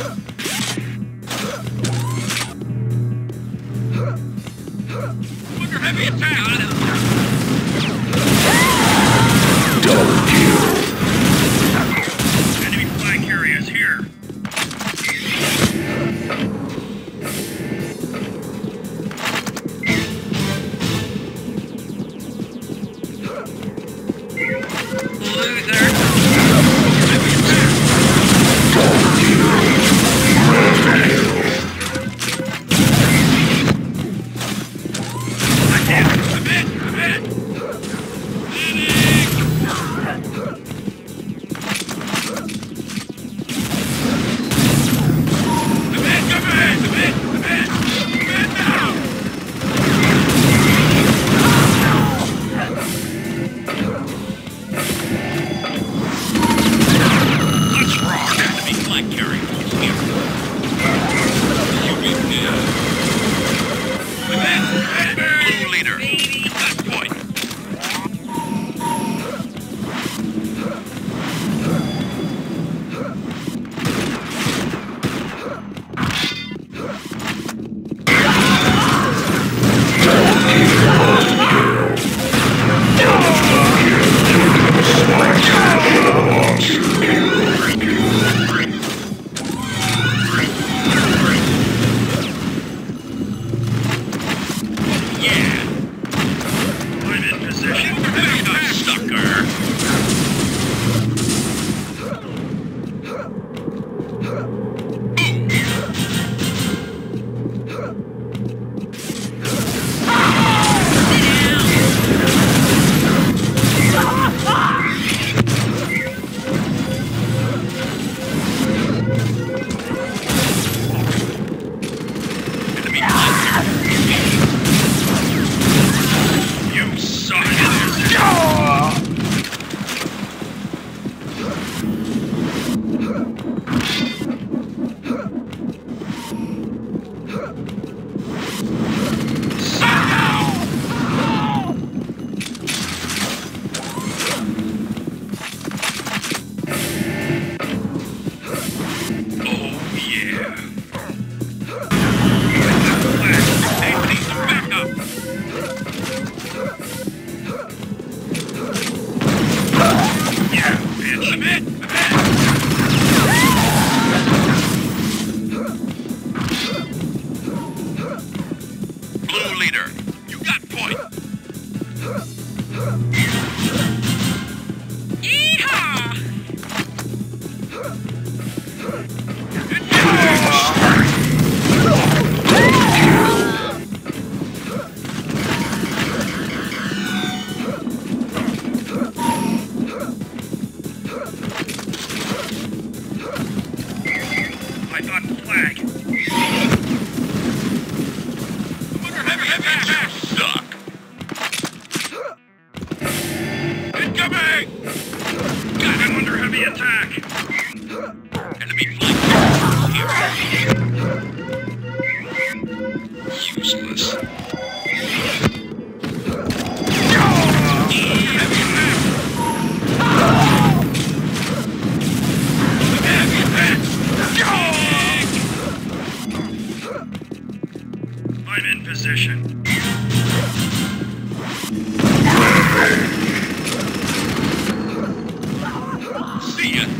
Yeah. I'm in position. See ya.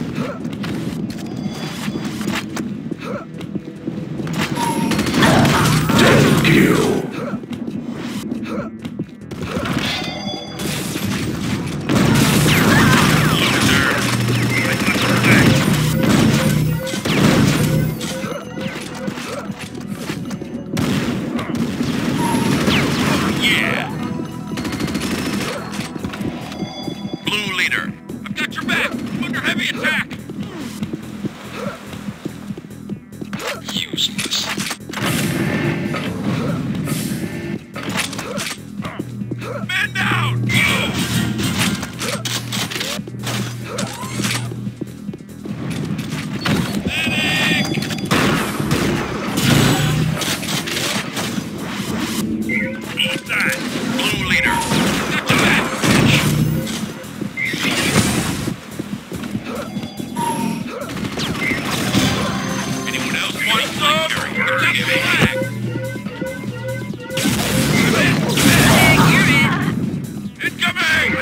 Incoming!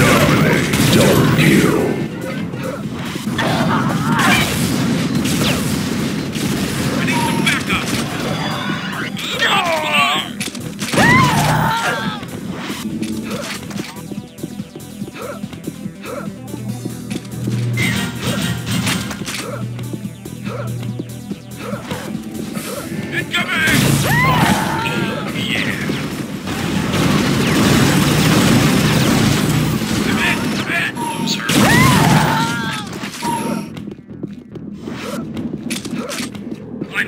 Dominate! Kill!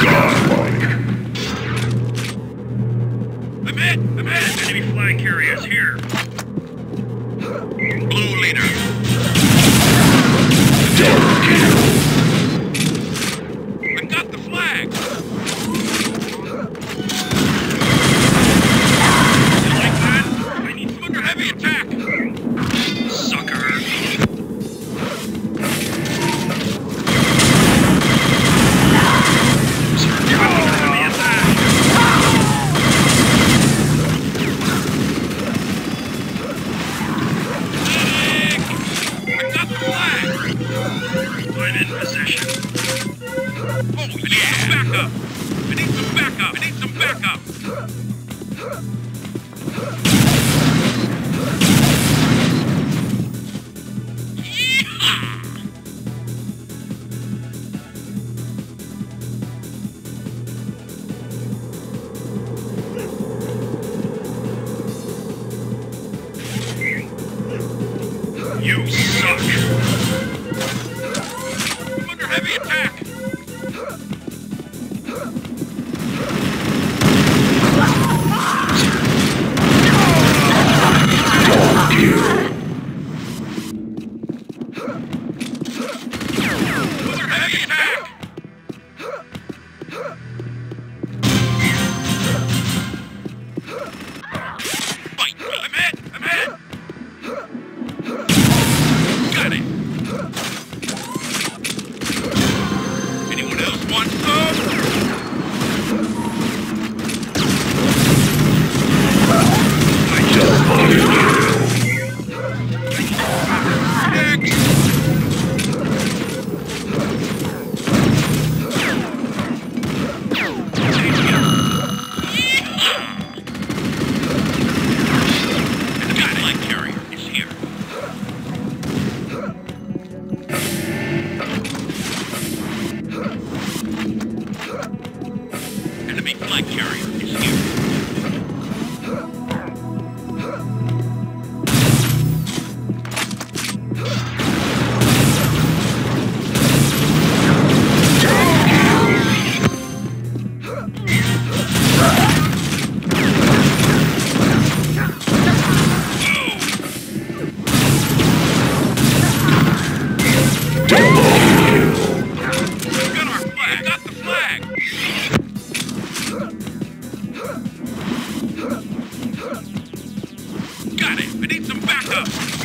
Godlike. Admit, admit, enemy flag carriers here. Blue leader. We're in position. We need some backup. We need some backup. We need some backup. Contact!